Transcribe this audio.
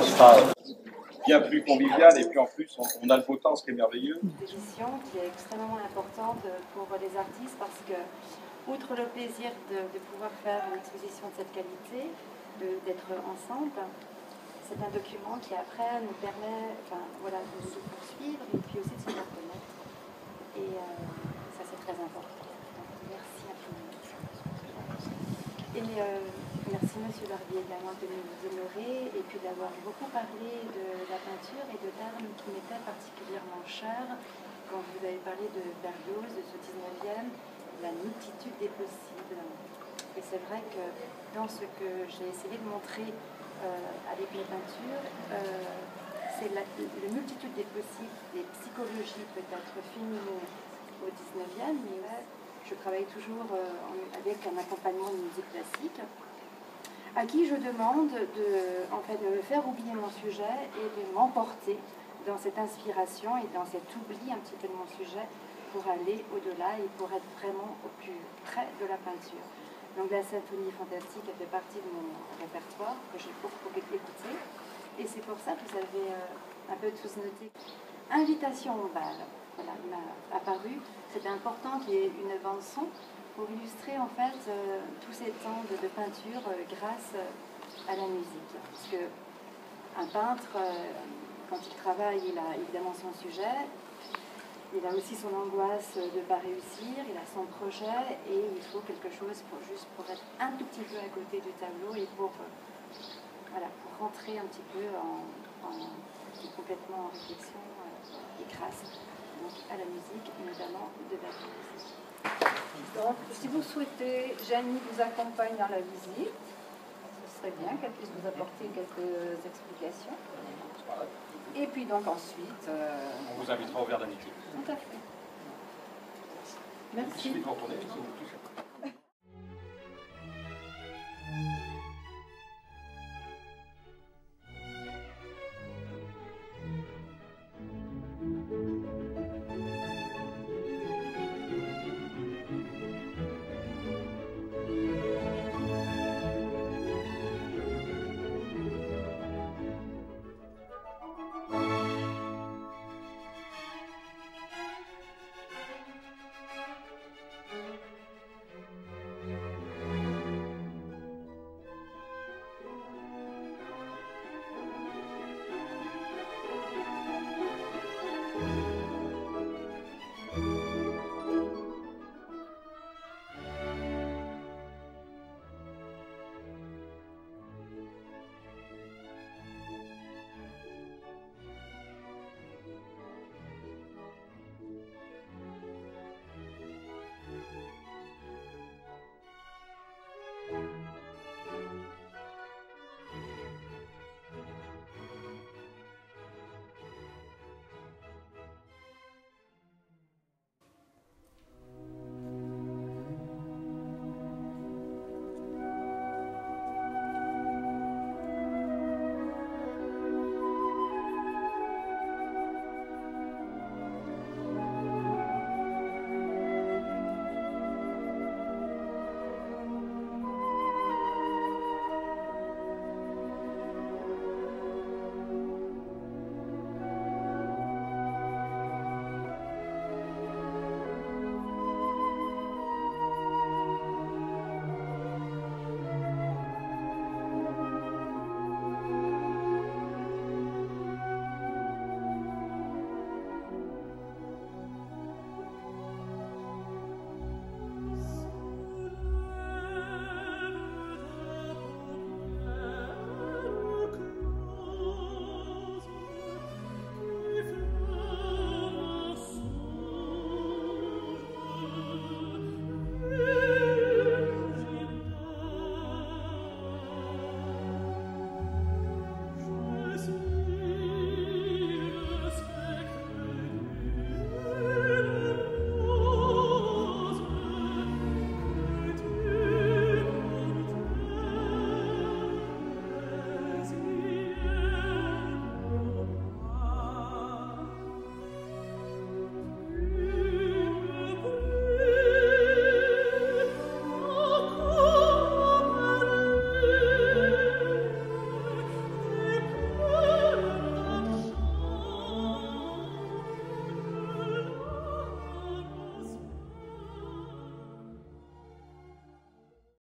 ça sera bien plus convivial et puis en plus, on, a le beau temps, ce qui est merveilleux. L'exposition qui est extrêmement importante pour les artistes parce que, outre le plaisir de, pouvoir faire une exposition de cette qualité, d'être ensemble, c'est un document qui après nous permet de se poursuivre et puis aussi de se faire connaître. Et euh, ça c'est très important. Merci infiniment. Et euh, Monsieur Barbier également de nous honorer et puis d'avoir beaucoup parlé de la peinture et de termes qui m'étaient particulièrement chers quand vous avez parlé de Berlioz, de ce 19e, la multitude des possibles. Et c'est vrai que dans ce que j'ai essayé de montrer euh, avec mes peintures, euh, c'est la, multitude des possibles, des psychologies peut-être féminines au 19e, mais je travaille toujours euh, avec un accompagnement de musique classique, à qui je demande de, en fait, de me faire oublier mon sujet et de m'emporter dans cette inspiration et dans cet oubli un petit peu de mon sujet pour aller au-delà et pour être vraiment au plus près de la peinture. Donc la symphonie fantastique elle fait partie de mon répertoire que j'ai beaucoup, écouté. Et c'est pour ça que vous avez euh, un peu tous noté. Invitation au bal. Voilà, il m'a apparu. C'était important qu'il y ait une bande son pour illustrer en fait euh, tous ces temps de, peinture euh, grâce à la musique. Parce que un peintre, euh, quand il travaille, il a évidemment son sujet, il a aussi son angoisse de ne pas réussir, il a son projet et il faut quelque chose pour juste pour être un tout petit peu à côté du tableau et pour, euh, voilà, pour rentrer un petit peu en, en- complètement en réflexion euh, et grâce donc, à la musique notamment de Berlioz. Donc, si vous souhaitez, Janie vous accompagne dans la visite. Ce serait bien qu'elle puisse vous apporter quelques explications. Et puis donc ensuite, euh, On vous invitera au verre d'amitié. tout à fait. Merci. retourner.